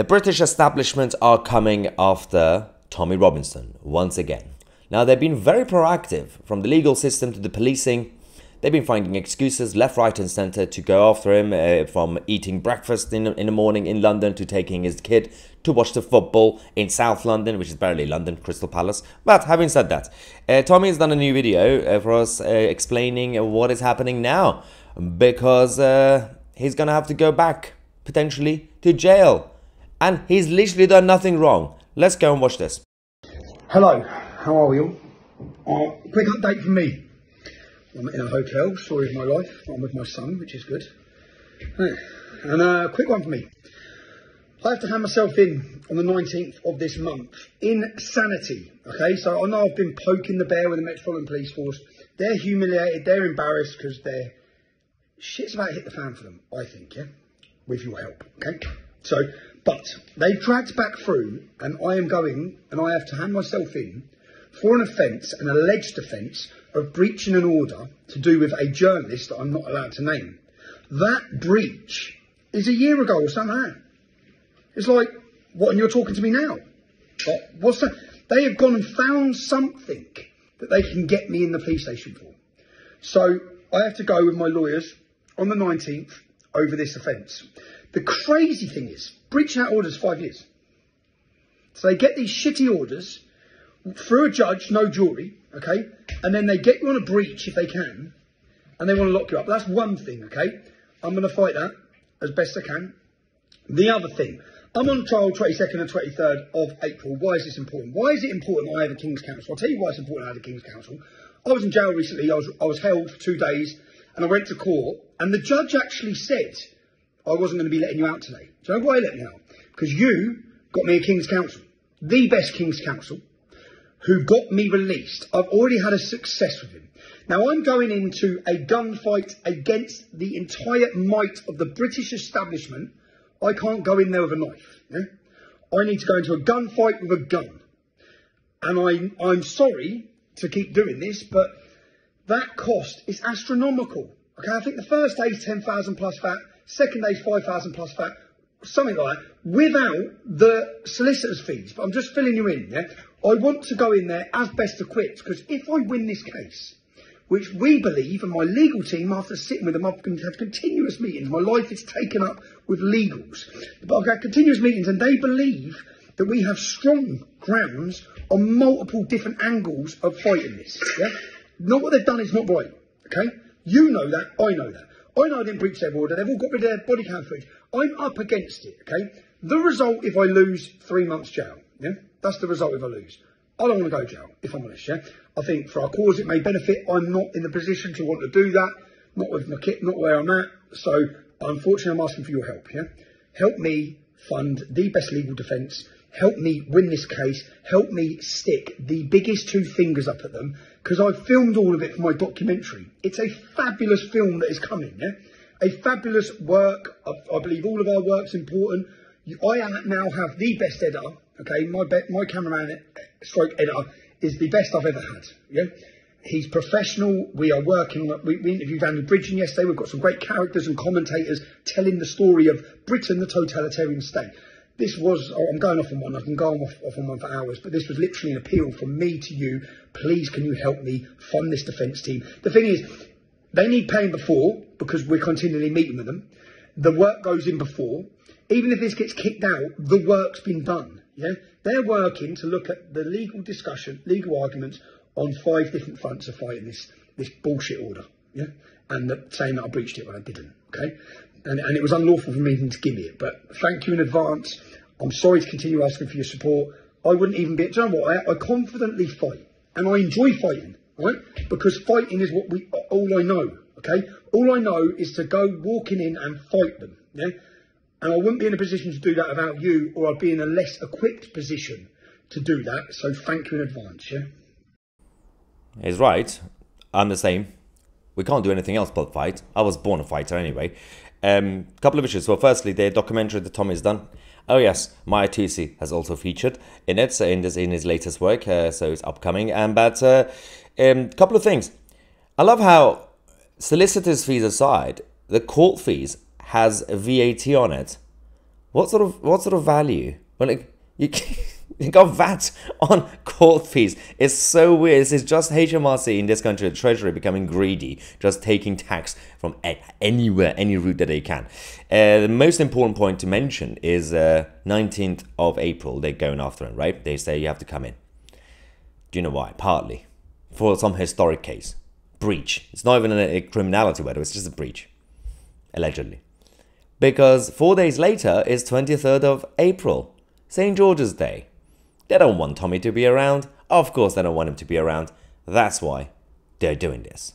The British establishment are coming after Tommy Robinson once again. Now, they've been very proactive from the legal system to the policing. They've been finding excuses left, right, and centre to go after him uh, from eating breakfast in, in the morning in London to taking his kid to watch the football in South London, which is barely London, Crystal Palace. But having said that, uh, Tommy has done a new video uh, for us uh, explaining what is happening now because uh, he's going to have to go back potentially to jail and he's literally done nothing wrong. Let's go and watch this. Hello, how are we all? Uh, quick update from me. I'm in a hotel, story of my life. I'm with my son, which is good. And a uh, quick one for me. I have to hand myself in on the 19th of this month. Insanity. Okay, so I know I've been poking the bear with the Metropolitan Police Force. They're humiliated, they're embarrassed because their shit's about to hit the fan for them, I think, yeah? With your help, okay? So but they've dragged back through, and I am going, and I have to hand myself in for an offence, an alleged offence of breaching an order to do with a journalist that I'm not allowed to name. That breach is a year ago or something. It's like, what, and you're talking to me now? What, what's that? They have gone and found something that they can get me in the police station for. So I have to go with my lawyers on the 19th over this offence. The crazy thing is, breaching out orders five years. So they get these shitty orders through a judge, no jury, okay, and then they get you on a breach if they can, and they want to lock you up. That's one thing, okay. I'm going to fight that as best I can. The other thing, I'm on trial 22nd and 23rd of April. Why is this important? Why is it important that I have a King's Counsel? I'll tell you why it's important I have a King's Counsel. I was in jail recently. I was, I was held for two days and I went to court and the judge actually said I wasn't going to be letting you out today. Know why I let you out? Because you got me a King's Counsel, the best King's Counsel, who got me released. I've already had a success with him. Now I'm going into a gunfight against the entire might of the British establishment. I can't go in there with a knife. Yeah? I need to go into a gunfight with a gun. And I'm, I'm sorry to keep doing this, but that cost is astronomical. Okay, I think the first day is 10,000 plus VAT. Second day is 5,000 plus VAT, something like that, without the solicitor's fees. But I'm just filling you in, yeah? I want to go in there as best equipped, because if I win this case, which we believe, and my legal team, after sitting with them, I've had continuous meetings. My life is taken up with legals. But I've had continuous meetings, and they believe that we have strong grounds on multiple different angles of fighting this. Yeah? Not what they've done is not right. Okay? You know that, I know that. I know I didn't breach their order. They've all got rid of their body cam footage. I'm up against it, okay? The result if I lose three months jail, yeah? That's the result if I lose. I don't want to go to jail, if I'm honest, yeah? I think for our cause it may benefit. I'm not in the position to want to do that. Not with my kit, not where I'm at. So, unfortunately, I'm asking for your help, yeah? Help me fund the best legal defence help me win this case, help me stick the biggest two fingers up at them, because I've filmed all of it for my documentary. It's a fabulous film that is coming, yeah? A fabulous work. I, I believe all of our work's important. I now have the best editor, okay? My be- my cameraman, eh, stroke editor, is the best I've ever had, yeah? He's professional. We are working. We, we interviewed Andy Bridgen yesterday. We've got some great characters and commentators telling the story of Britain, the totalitarian state this was, oh, I'm going off on one, I can go off, off on one for hours, but this was literally an appeal from me to you. Please, can you help me fund this defence team? The thing is, they need paying before because we're continually meeting with them. The work goes in before. Even if this gets kicked out, the work's been done. Yeah, they're working to look at the legal discussion, legal arguments on five different fronts of fighting this this bullshit order. Yeah, and saying that I breached it when I didn't. Okay, and, and it was unlawful for me even to give me it. But thank you in advance. I'm sorry to continue asking for your support. I wouldn't even be. Do you know what? I, I confidently fight, and I enjoy fighting, right? Because fighting is what we all I know. Okay, all I know is to go walking in and fight them. Yeah, and I wouldn't be in a position to do that without you, or I'd be in a less equipped position to do that. So thank you in advance. Yeah. He's right. I'm the same. We can't do anything else but fight. I was born a fighter anyway. A um, couple of issues. Well, firstly, the documentary that Tommy's done. Oh yes, Mahyar Tousi has also featured in it so in this in his latest work, uh, so it's upcoming. And but a uh, um, couple of things. I love how solicitors' fees aside, the court fees has VAT on it. What sort of what sort of value? Well, like, you, got VAT on court fees. It's so weird. This is just HMRC in this country, the Treasury becoming greedy, just taking tax from anywhere, any route that they can. Uh, the most important point to mention is uh, 19th of April. They're going after him, right? They say you have to come in. Do you know why? Partly for some historic case, breach. It's not even a, a criminality whether It's just a breach, allegedly. Because four days later is 23rd of April, St. George's Day. They don't want Tommy to be around. Of course, they don't want him to be around. That's why they're doing this.